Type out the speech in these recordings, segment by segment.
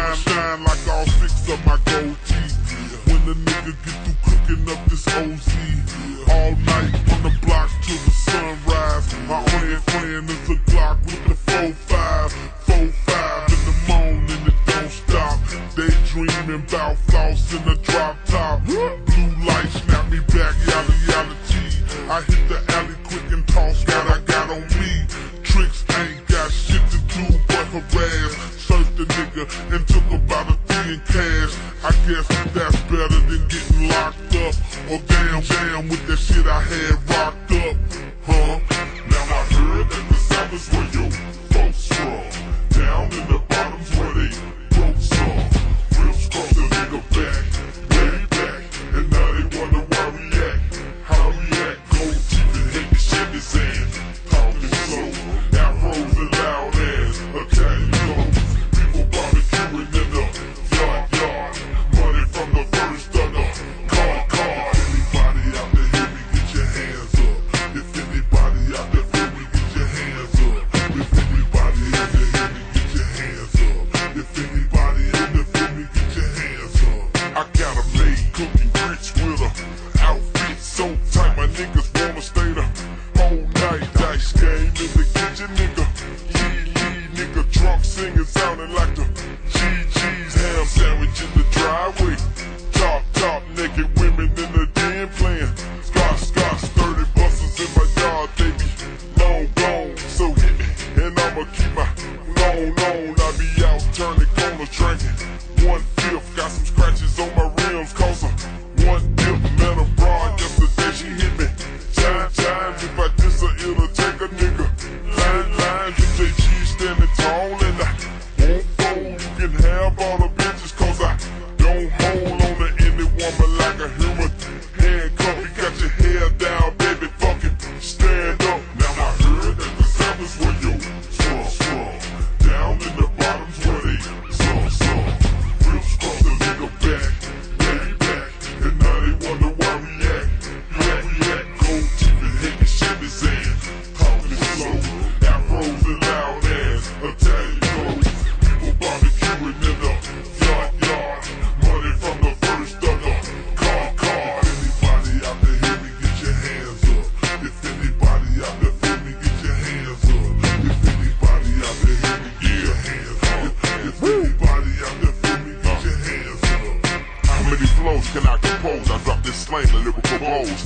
I shine like all six of my gold teeth. When the nigga get through cooking up this OZ. All night on the block till the sunrise. My only friend is a Glock with the 4-5. 4-5 in the morning, it don't stop. Daydreaming about floss in the drop top. Blue light snap me back, yada yada T. I hit the alley quick and toss what I got on me. Tricks ain't got shit to do but harass. Nigga and took about a three in cash. I guess that's better than getting locked up. Or damn, damn with that shit I had rocked One fifth, got some scratches on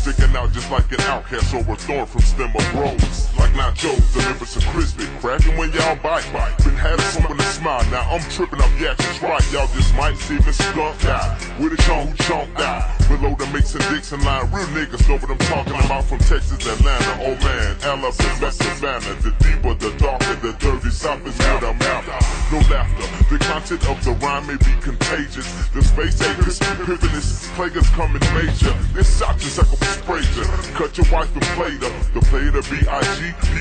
Sticking out just like an outcast overthrown from stem of rose. Like nachos, lyrics are crispy. Cracking when y'all bite. bite. Been had open a smile, now I'm tripping up yeah, yaks right. Y'all just might see me skunk out. With a chunk who chunked out. Below the Mason Dixon line, real niggas know what I'm talking about from Texas, Atlanta. Oh man, Alabama, Savannah. The deeper, the darker, the dirty South is what I'm after. No laughter. The content of the rhyme may be contagious. The space agers, pivotless, players coming major. This shot just like a spray ya. Cut your wife and play the The play the B-I-G,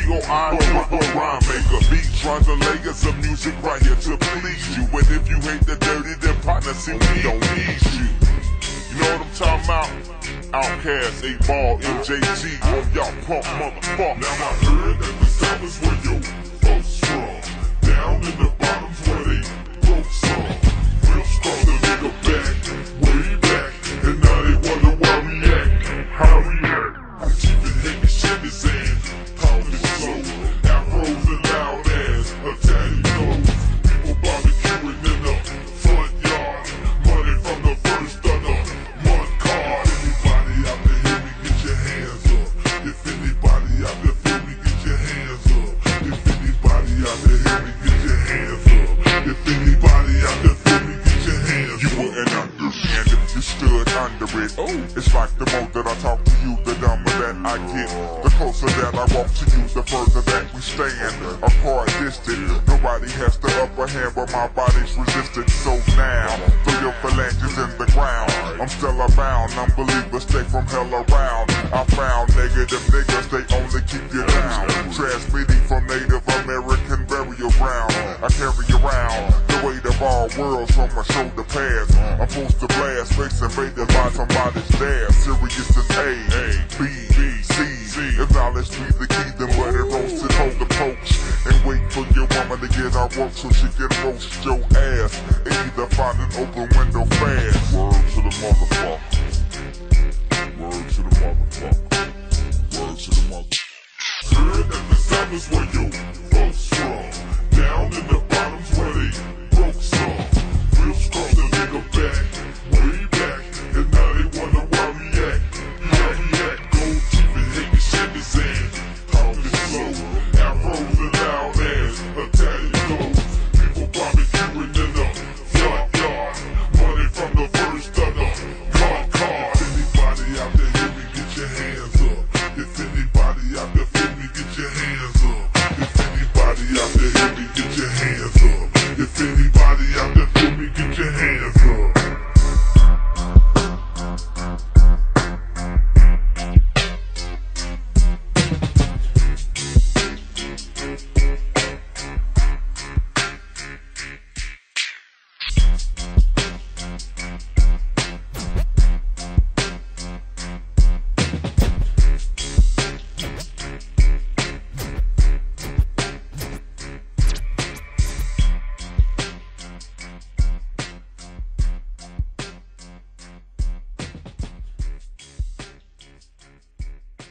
or rhyme maker. Beats, rhymes, and layers of music right here to please you. And if you hate the dirty, then partner, see we don't need you. You know what I'm talking about? OutKast, 8 ball, MJG, oh, y'all punk motherfucker. Now I heard that the South is where your folks from. Down in the bottoms where they out there hear me, get your hands up. If anybody out there feel me, get your hands You up. wouldn't understand if you stood under it. Oh. It's like the more that I talk to you, the dumber I get, the closer that I walk to you, the further that we stand. Apart distant, nobody has the upper hand, but my body's resistant. So now, throw your phalanges in the ground. I'm still abound, unbelievers stay from hell around. I found negative niggas, they only keep you down. Transmitting from Native American burial ground. I carry around the weight of all worlds on my shoulder pads. I'm supposed to blast, space invaded by somebody's dad. Sirius is A, so she can roast your ass. Either find an open window